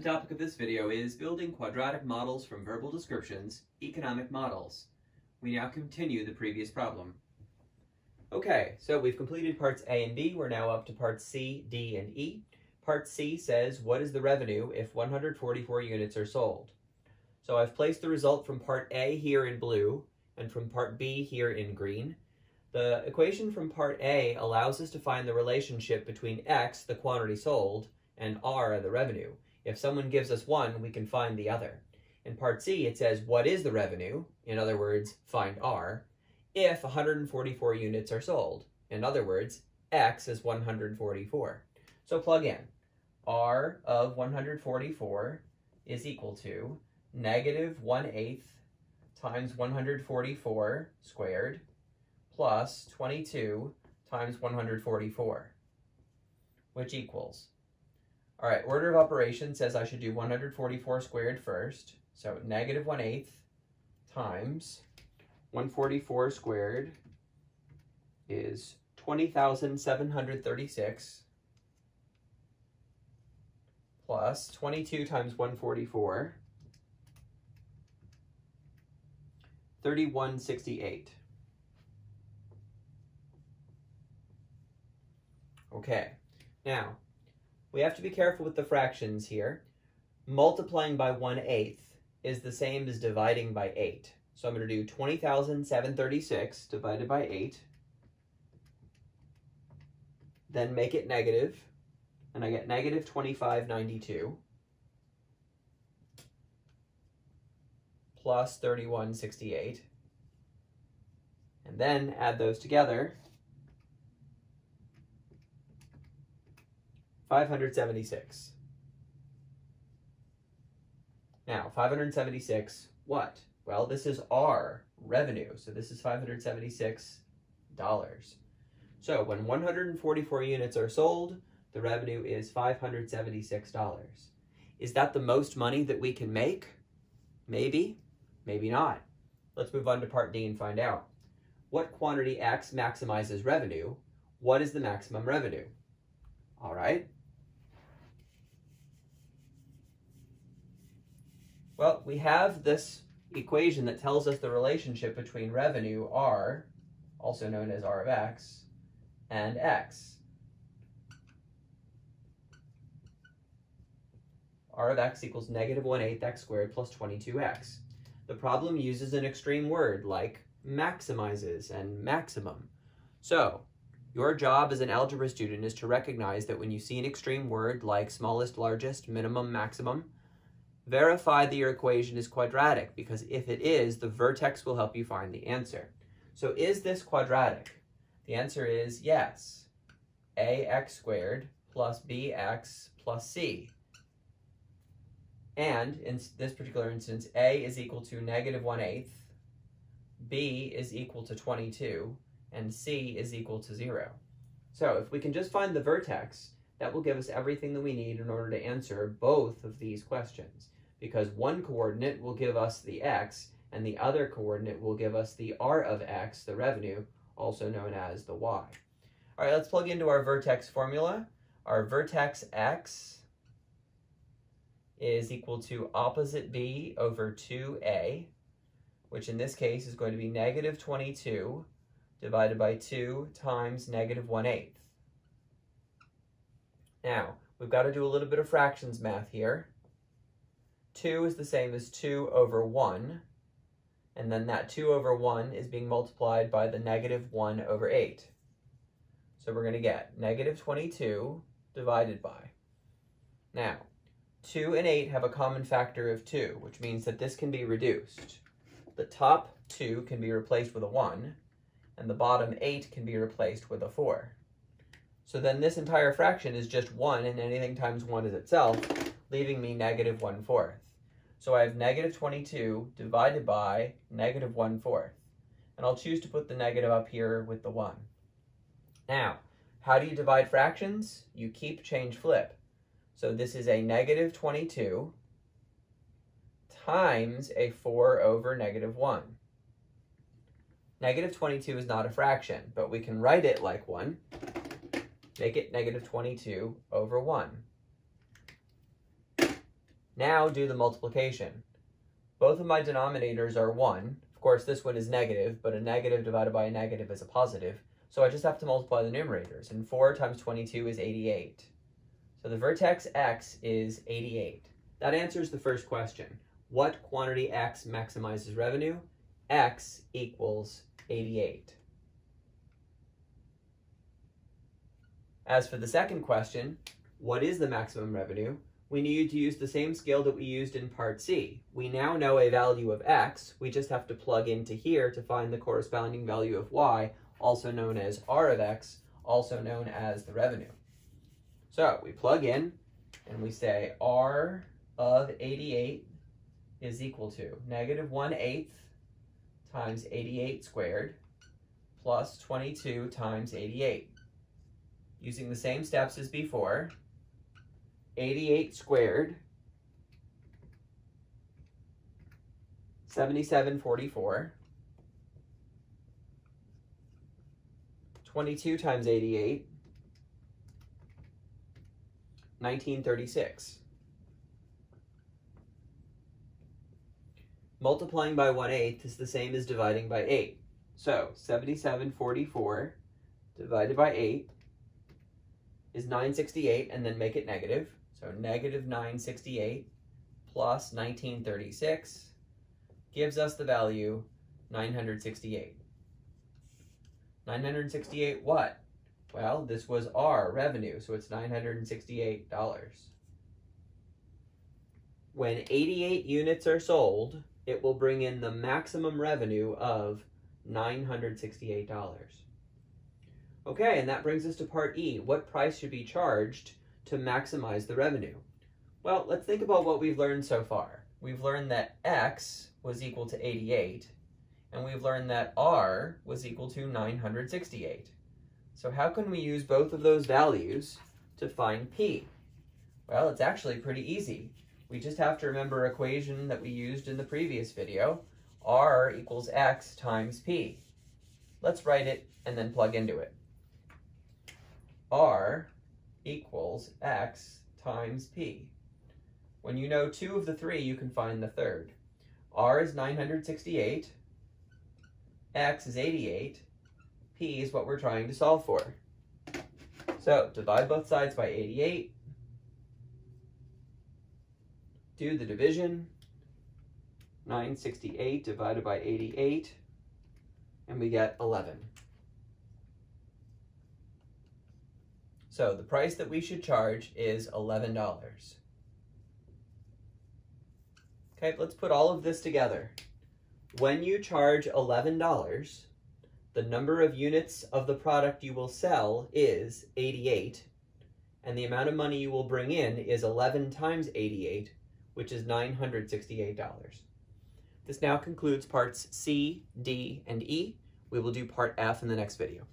The topic of this video is building quadratic models from verbal descriptions, economic models. We now continue the previous problem. Okay, so we've completed parts A and B. We're now up to parts C, D, and E. Part C says, what is the revenue if 144 units are sold? So I've placed the result from part A here in blue and from part B here in green. The equation from part A allows us to find the relationship between X, the quantity sold, and R, the revenue. If someone gives us one, we can find the other. In part C, it says, what is the revenue? In other words, find R, if 144 units are sold. In other words, X is 144. So plug in. R of 144 is equal to negative 1 eighth times 144 squared plus 22 times 144, which equals all right, order of operation says I should do 144 squared first. So negative 1 eighth times 144 squared is 20,736 plus 22 times 144, 3168. Okay, now we have to be careful with the fractions here. Multiplying by 1 eighth is the same as dividing by 8. So I'm going to do 20,736 divided by 8. Then make it negative, and I get negative 2592 plus 3168. And then add those together, 576. Now, 576, what? Well, this is our revenue, so this is $576. So when 144 units are sold, the revenue is $576. Is that the most money that we can make? Maybe, maybe not. Let's move on to part D and find out. What quantity X maximizes revenue? What is the maximum revenue? All right, Well, we have this equation that tells us the relationship between revenue, R, also known as R of X, and X. R of X equals negative 1 8 X squared plus 22X. The problem uses an extreme word like maximizes and maximum. So, your job as an algebra student is to recognize that when you see an extreme word like smallest, largest, minimum, maximum, Verify that your equation is quadratic, because if it is, the vertex will help you find the answer. So is this quadratic? The answer is yes. ax squared plus bx plus c. And in this particular instance, a is equal to negative 1 eighth, b is equal to 22, and c is equal to 0. So if we can just find the vertex, that will give us everything that we need in order to answer both of these questions because one coordinate will give us the x and the other coordinate will give us the r of x, the revenue, also known as the y. All right, let's plug into our vertex formula. Our vertex x is equal to opposite b over 2a, which in this case is going to be negative 22 divided by 2 times negative 1 eighth. Now, we've got to do a little bit of fractions math here. 2 is the same as 2 over 1, and then that 2 over 1 is being multiplied by the negative 1 over 8. So we're going to get negative 22 divided by. Now, 2 and 8 have a common factor of 2, which means that this can be reduced. The top 2 can be replaced with a 1, and the bottom 8 can be replaced with a 4. So then this entire fraction is just 1, and anything times 1 is itself, leaving me negative 1 fourth. So I have negative 22 divided by negative 1 fourth. And I'll choose to put the negative up here with the 1. Now, how do you divide fractions? You keep, change, flip. So this is a negative 22 times a 4 over negative 1. Negative 22 is not a fraction, but we can write it like one. Make it negative 22 over 1. Now do the multiplication. Both of my denominators are 1. Of course, this one is negative, but a negative divided by a negative is a positive. So I just have to multiply the numerators. And 4 times 22 is 88. So the vertex x is 88. That answers the first question. What quantity x maximizes revenue? x equals 88. As for the second question, what is the maximum revenue? We need to use the same scale that we used in part C. We now know a value of x, we just have to plug into here to find the corresponding value of y, also known as r of x, also known as the revenue. So we plug in and we say r of 88 is equal to negative 1 eighth times 88 squared plus 22 times 88. Using the same steps as before, 88 squared, 7744, 22 times 88, 1936. Multiplying by 1 8 is the same as dividing by 8. So 7744 divided by 8 is 968 and then make it negative. So negative 968 plus 1936 gives us the value 968. 968 what? Well, this was our revenue, so it's $968. When 88 units are sold, it will bring in the maximum revenue of $968. Okay, and that brings us to part E. What price should be charged to maximize the revenue? Well, let's think about what we've learned so far. We've learned that X was equal to 88, and we've learned that R was equal to 968. So how can we use both of those values to find P? Well, it's actually pretty easy. We just have to remember equation that we used in the previous video. R equals X times P. Let's write it and then plug into it. R equals X times P. When you know two of the three, you can find the third. R is 968, X is 88, P is what we're trying to solve for. So divide both sides by 88, do the division. 968 divided by 88, and we get 11. So the price that we should charge is $11. Okay, let's put all of this together. When you charge $11, the number of units of the product you will sell is 88, and the amount of money you will bring in is 11 times 88, which is $968. This now concludes parts C, D, and E. We will do part F in the next video.